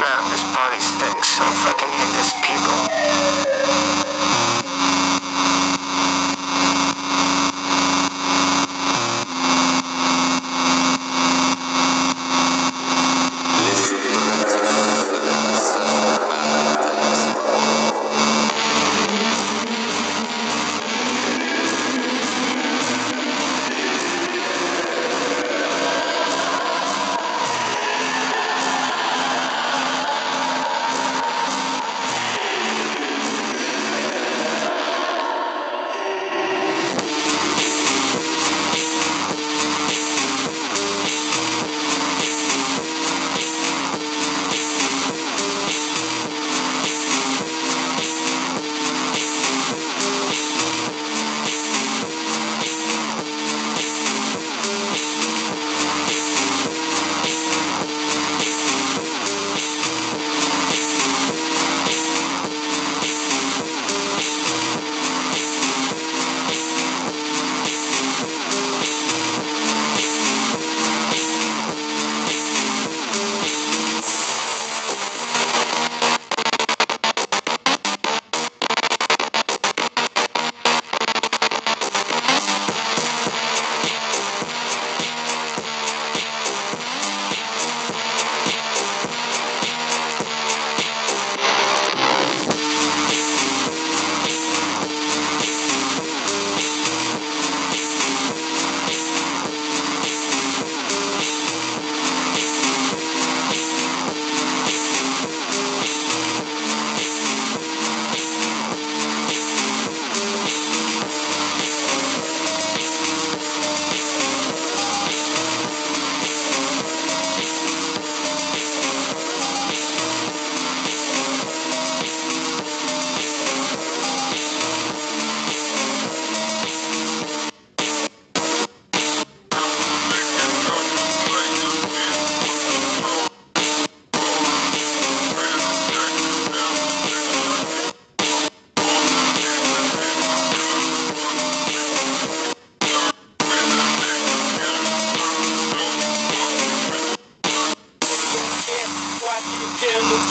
Damn, this body stinks. I fucking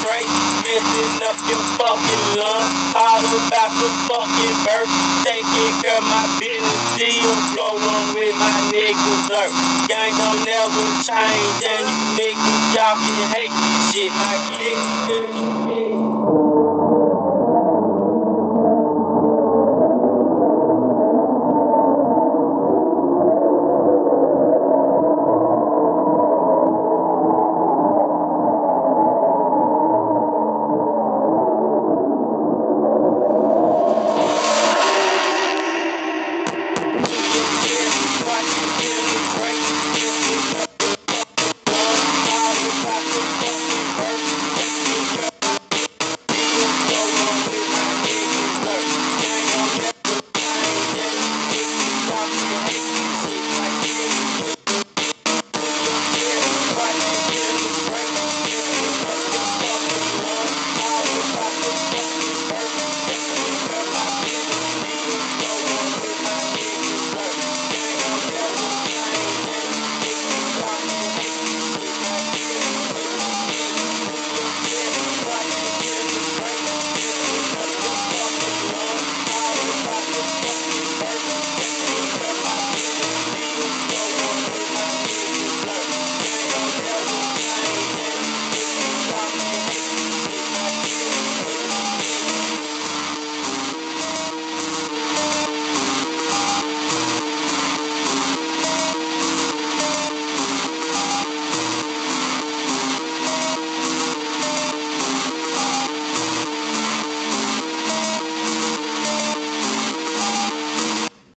demonstrate, messing up your fucking lungs. All about the fucking birth, taking care of my business. Still flowing with my niggas hurt. Gang don't never change, and you niggas y'all can hate this shit. Get it.